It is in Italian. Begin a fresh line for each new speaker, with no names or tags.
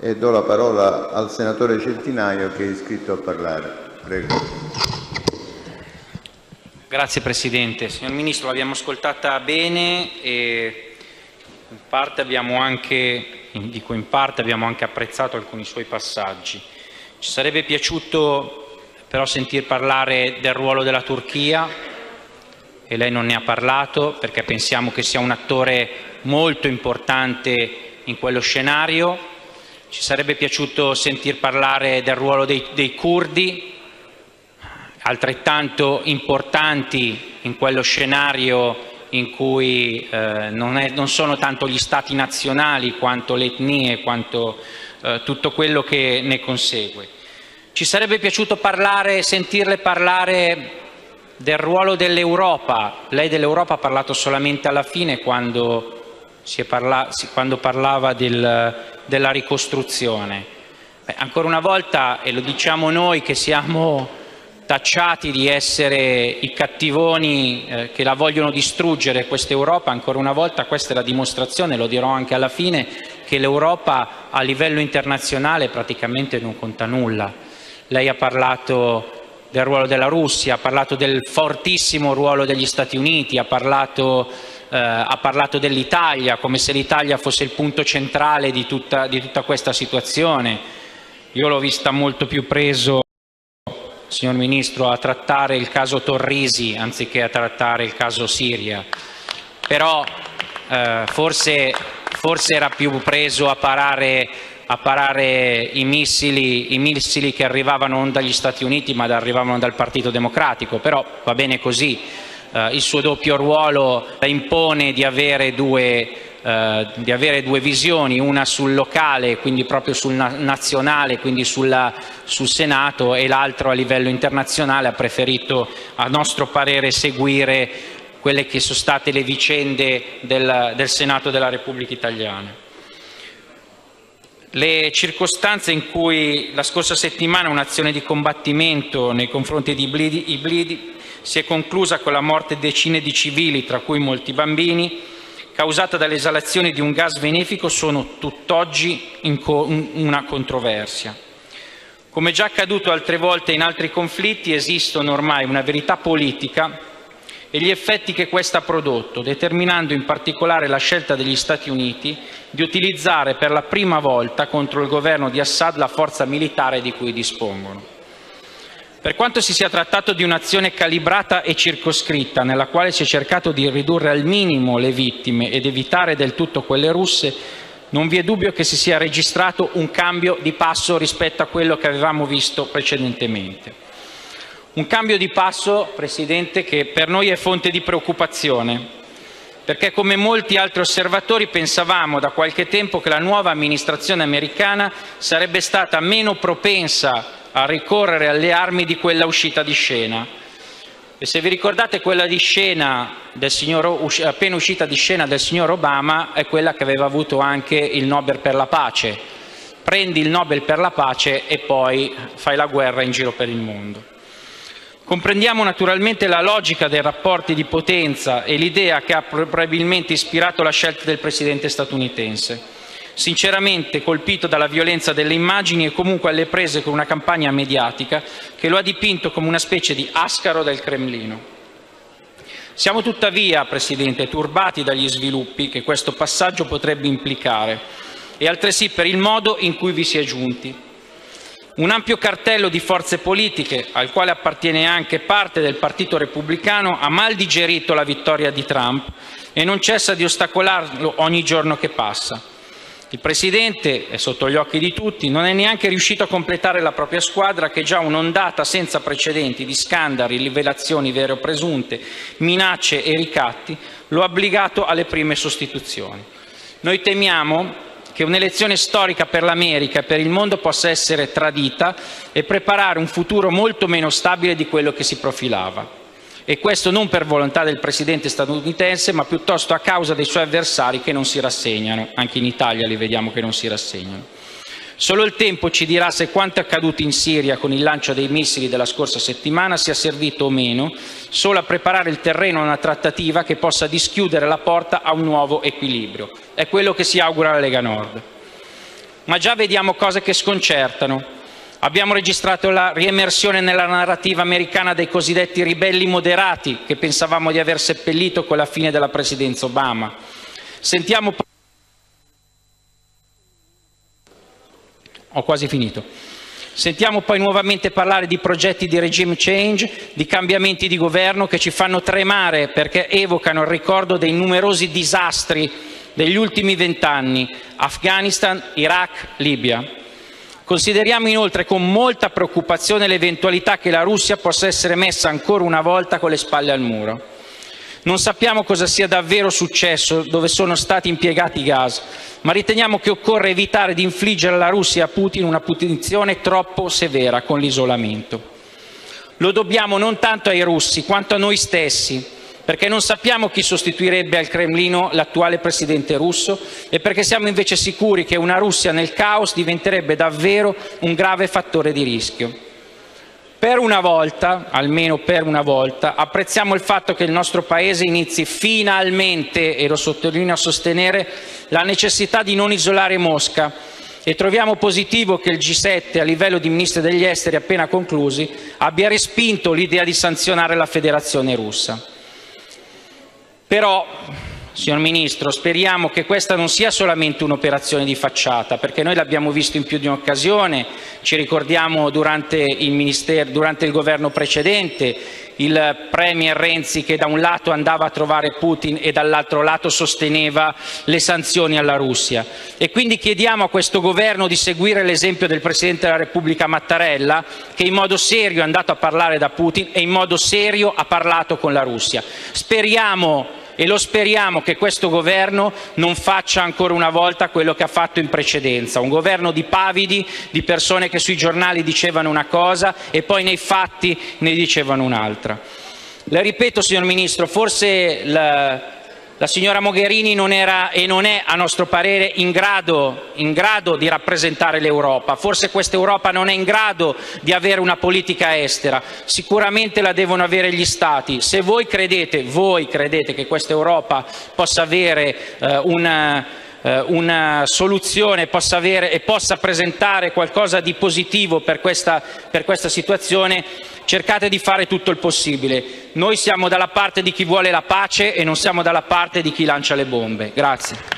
e do la parola al senatore Centinaio che è iscritto a parlare. Prego.
Grazie Presidente. Signor Ministro, l'abbiamo ascoltata bene e in parte abbiamo anche, dico in parte, abbiamo anche apprezzato alcuni suoi passaggi. Ci sarebbe piaciuto però sentir parlare del ruolo della Turchia e lei non ne ha parlato perché pensiamo che sia un attore molto importante in quello scenario. Ci sarebbe piaciuto sentir parlare del ruolo dei, dei curdi, altrettanto importanti in quello scenario in cui eh, non, è, non, sono tanto gli stati nazionali quanto le etnie, quanto eh, tutto quello che ne consegue. Ci sarebbe piaciuto parlare, sentirle parlare del ruolo dell'Europa. Lei dell'Europa ha parlato solamente alla fine quando, parla, quando parlava del, della ricostruzione. Beh, ancora una volta, e lo diciamo noi che siamo tacciati di essere i cattivoni eh, che la vogliono distruggere questa Europa, ancora una volta questa è la dimostrazione, lo dirò anche alla fine, che l'Europa a livello internazionale praticamente non conta nulla. Lei ha parlato del ruolo della Russia, ha parlato del fortissimo ruolo degli Stati Uniti, ha parlato, eh, parlato dell'Italia, come se l'Italia fosse il punto centrale di tutta, di tutta questa situazione. Io l'ho vista molto più preso signor Ministro, a trattare il caso Torrisi anziché a trattare il caso Siria. Però eh, forse, forse, era più preso a parare, a parare i, missili, i, missili, che arrivavano non dagli Stati Uniti ma arrivavano dal Partito Democratico, però va bene così. Eh, il suo doppio ruolo impone di avere due eh, di avere due visioni, una sul locale, quindi proprio sul nazionale, quindi sulla, sul Senato, e l'altro a livello internazionale, ha preferito, a nostro parere, seguire quelle che sono state le vicende del, del Senato della Repubblica Italiana. Le circostanze in cui la scorsa settimana un'azione di combattimento nei confronti di Iblidi si è conclusa con la morte di decine di civili, tra cui molti bambini, causata dall'esalazione di un gas benefico sono tutt'oggi una controversia. Come già accaduto altre volte in altri conflitti, esistono ormai una verità politica e gli effetti che questa ha prodotto, determinando in particolare la scelta degli Stati Uniti di utilizzare per la prima volta contro il governo di Assad la forza militare di cui dispongono. Per quanto si sia trattato di un'azione calibrata e circoscritta, nella quale si è cercato di ridurre al minimo le vittime ed evitare del tutto quelle russe, non vi è dubbio che si sia registrato un cambio di passo rispetto a quello che avevamo visto precedentemente. Un cambio di passo, Presidente, che per noi è fonte di preoccupazione, perché come molti altri osservatori pensavamo da qualche tempo che la nuova amministrazione americana sarebbe stata meno propensa a ricorrere alle armi di quella uscita di scena. E se vi ricordate quella di scena signor, appena uscita di scena del signor Obama è quella che aveva avuto anche il Nobel per la pace. Prendi il Nobel per la pace e poi fai la guerra in giro per il mondo. Comprendiamo naturalmente la logica dei rapporti di potenza e l'idea che ha probabilmente ispirato la scelta del presidente statunitense sinceramente colpito dalla violenza delle immagini e comunque alle prese con una campagna mediatica che lo ha dipinto come una specie di Ascaro del Cremlino. Siamo tuttavia, Presidente, turbati dagli sviluppi che questo passaggio potrebbe implicare e altresì per il modo in cui vi si è giunti. Un ampio cartello di forze politiche, al quale appartiene anche parte del Partito Repubblicano, ha mal digerito la vittoria di Trump e non cessa di ostacolarlo ogni giorno che passa. Il Presidente, è sotto gli occhi di tutti, non è neanche riuscito a completare la propria squadra che già un'ondata senza precedenti di scandali, rivelazioni vere o presunte, minacce e ricatti lo ha obbligato alle prime sostituzioni. Noi temiamo che un'elezione storica per l'America e per il mondo possa essere tradita e preparare un futuro molto meno stabile di quello che si profilava e questo non per volontà del Presidente statunitense, ma piuttosto a causa dei suoi avversari che non si rassegnano. Anche in Italia li vediamo che non si rassegnano. Solo il tempo ci dirà se quanto accaduto in Siria con il lancio dei missili della scorsa settimana sia servito o meno solo a preparare il terreno a una trattativa che possa dischiudere la porta a un nuovo equilibrio. È quello che si augura la Lega Nord. ma già vediamo cose che sconcertano. Abbiamo registrato la riemersione nella narrativa americana dei cosiddetti ribelli moderati, che pensavamo di aver seppellito con la fine della presidenza Obama. Sentiamo Ho quasi finito. Sentiamo poi nuovamente parlare di progetti di regime change, di cambiamenti di governo che ci fanno tremare perché evocano il ricordo dei numerosi disastri degli ultimi vent'anni, Afghanistan, Iraq, Libia. Consideriamo inoltre con molta preoccupazione l'eventualità che la Russia possa essere messa ancora una volta con le spalle al muro. Non sappiamo cosa sia davvero successo dove sono stati impiegati i gas, ma riteniamo che occorra evitare di infliggere alla Russia e a Putin una punizione troppo severa con l'isolamento. Lo dobbiamo non tanto ai russi quanto a noi stessi, perché non sappiamo chi sostituirebbe al Cremlino l'attuale presidente russo e perché siamo invece sicuri che una Russia nel caos diventerebbe davvero un grave fattore di rischio. Per una volta, almeno per una volta, apprezziamo il fatto che il nostro Paese inizi finalmente, e lo sottolineo a sostenere, la necessità di non isolare Mosca e troviamo positivo che il G7, a livello di ministri degli esteri appena conclusi, abbia respinto l'idea di sanzionare la Federazione russa. Però Signor Ministro, speriamo che questa non sia solamente un'operazione di facciata, perché noi l'abbiamo visto in più di un'occasione, ci ricordiamo durante il, durante il governo precedente il Premier Renzi che da un lato andava a trovare Putin e dall'altro lato sosteneva le sanzioni alla Russia. E quindi chiediamo a questo governo di seguire l'esempio del Presidente della Repubblica Mattarella che in modo serio è andato a parlare da Putin e in modo serio ha parlato con la Russia. Speriamo e lo speriamo che questo Governo non faccia ancora una volta quello che ha fatto in precedenza, un Governo di pavidi, di persone che sui giornali dicevano una cosa e poi nei fatti ne dicevano un'altra. Le ripeto, signor Ministro, forse la, signora Mogherini non era e non è, a nostro parere, in grado, in grado di rappresentare l'Europa. Forse questa Europa non è in grado di avere una politica estera. Sicuramente la devono avere gli Stati. Se voi credete, voi credete che questa Europa possa avere eh, una una soluzione possa avere e possa presentare qualcosa di positivo per questa, per questa situazione, cercate di fare tutto il possibile. Noi siamo dalla parte di chi vuole la pace e non siamo dalla parte di chi lancia le bombe. Grazie.